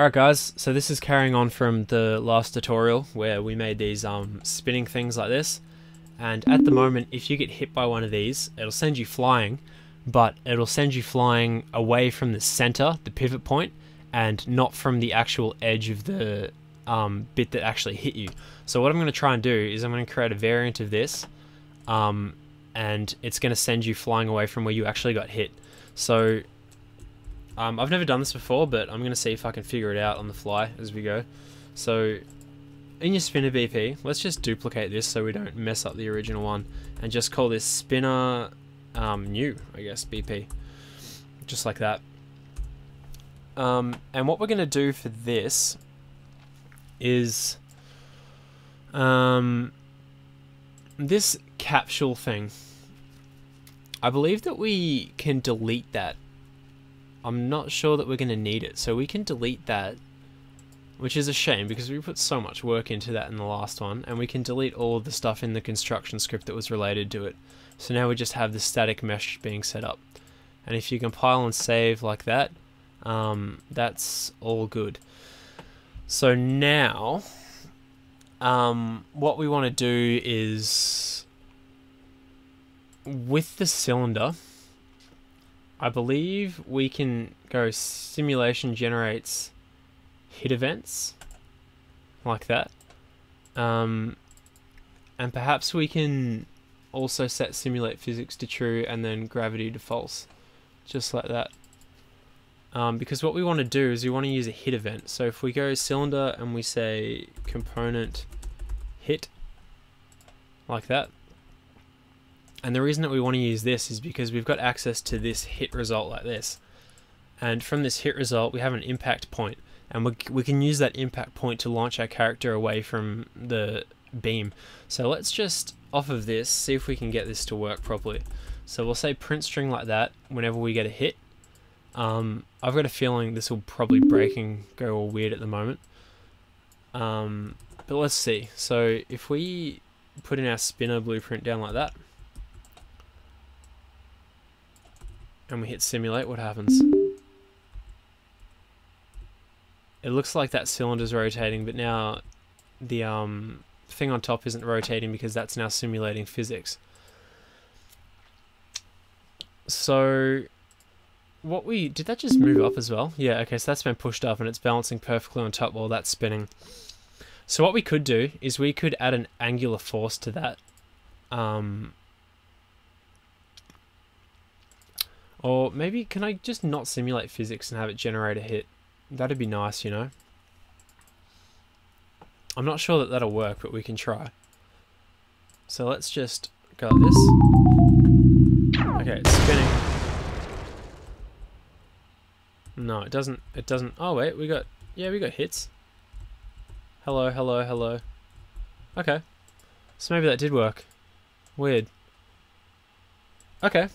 Alright guys, so this is carrying on from the last tutorial where we made these um, spinning things like this and at the moment if you get hit by one of these it'll send you flying but it'll send you flying away from the center, the pivot point and not from the actual edge of the um, bit that actually hit you. So what I'm going to try and do is I'm going to create a variant of this um, and it's going to send you flying away from where you actually got hit. So um, I've never done this before, but I'm going to see if I can figure it out on the fly as we go. So, in your spinner BP, let's just duplicate this so we don't mess up the original one, and just call this spinner um, new, I guess, BP. Just like that. Um, and what we're going to do for this is um, this capsule thing. I believe that we can delete that I'm not sure that we're going to need it. So we can delete that, which is a shame because we put so much work into that in the last one. And we can delete all of the stuff in the construction script that was related to it. So now we just have the static mesh being set up. And if you compile and save like that, um, that's all good. So now, um, what we want to do is with the cylinder, I believe we can go simulation generates hit events like that. Um, and perhaps we can also set simulate physics to true and then gravity to false. Just like that. Um, because what we want to do is we want to use a hit event. So if we go cylinder and we say component hit like that, and the reason that we want to use this is because we've got access to this hit result like this. And from this hit result, we have an impact point, and we, we can use that impact point to launch our character away from the beam. So let's just, off of this, see if we can get this to work properly. So we'll say print string like that whenever we get a hit. Um, I've got a feeling this will probably break and go all weird at the moment. Um, but let's see. So if we put in our spinner blueprint down like that, and we hit simulate, what happens? It looks like that cylinder's rotating, but now the um, thing on top isn't rotating because that's now simulating physics. So, what we did that just move up as well? Yeah, okay, so that's been pushed up and it's balancing perfectly on top while that's spinning. So what we could do is we could add an angular force to that. Um, Or maybe, can I just not simulate physics and have it generate a hit? That'd be nice, you know? I'm not sure that that'll work, but we can try. So let's just go like this. Okay, it's spinning. No, it doesn't, it doesn't, oh wait, we got, yeah, we got hits. Hello, hello, hello. Okay. So maybe that did work. Weird. Okay,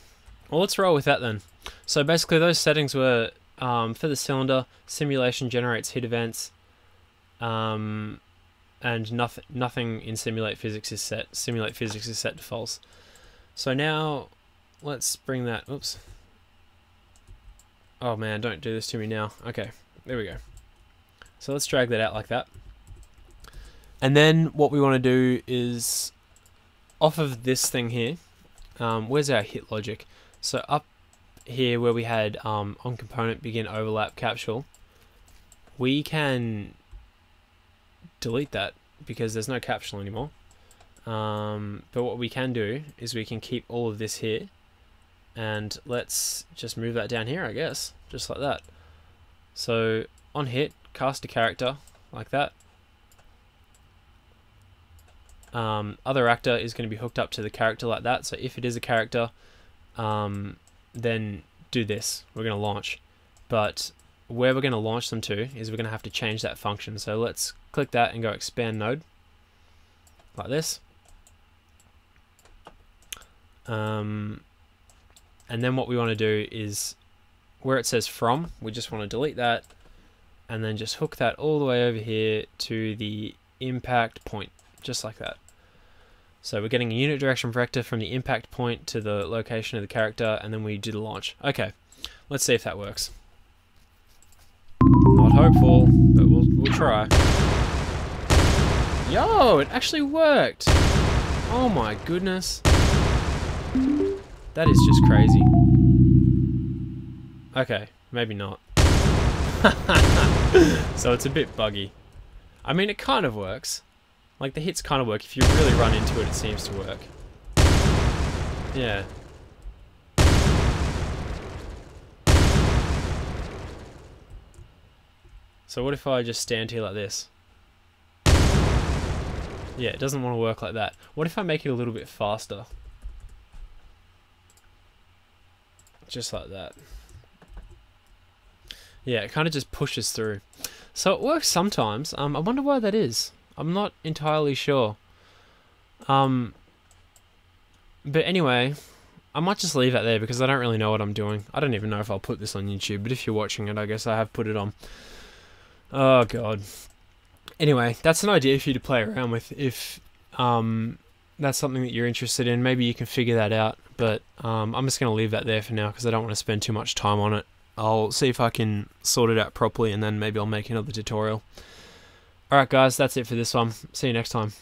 well, let's roll with that then. So basically those settings were um, for the cylinder, simulation generates hit events, um, and nothing nothing in simulate physics is set. Simulate physics is set to false. So now let's bring that. Oops. Oh man, don't do this to me now. Okay, there we go. So let's drag that out like that. And then what we want to do is off of this thing here. Um, where's our hit logic? So up here where we had um, on component begin overlap capsule, we can delete that because there's no capsule anymore. Um, but what we can do is we can keep all of this here and let's just move that down here I guess just like that. So on hit cast a character like that. Um, other actor is going to be hooked up to the character like that. So if it is a character um, then do this. We're going to launch. But where we're going to launch them to is we're going to have to change that function. So let's click that and go expand node like this. Um, and then what we want to do is where it says from, we just want to delete that and then just hook that all the way over here to the impact point, just like that. So we're getting a unit direction vector from the impact point to the location of the character, and then we do the launch. Okay, let's see if that works. Not. hopeful, but we'll, we'll try. Yo, it actually worked! Oh my goodness. That is just crazy. Okay, maybe not. so it's a bit buggy. I mean, it kind of works. Like, the hits kind of work. If you really run into it, it seems to work. Yeah. So what if I just stand here like this? Yeah, it doesn't want to work like that. What if I make it a little bit faster? Just like that. Yeah, it kind of just pushes through. So it works sometimes. Um, I wonder why that is. I'm not entirely sure. Um, but anyway, I might just leave that there because I don't really know what I'm doing. I don't even know if I'll put this on YouTube, but if you're watching it, I guess I have put it on. Oh god. Anyway, that's an idea for you to play around with if um, that's something that you're interested in. Maybe you can figure that out, but um, I'm just going to leave that there for now because I don't want to spend too much time on it. I'll see if I can sort it out properly and then maybe I'll make another tutorial. Alright guys, that's it for this one. See you next time.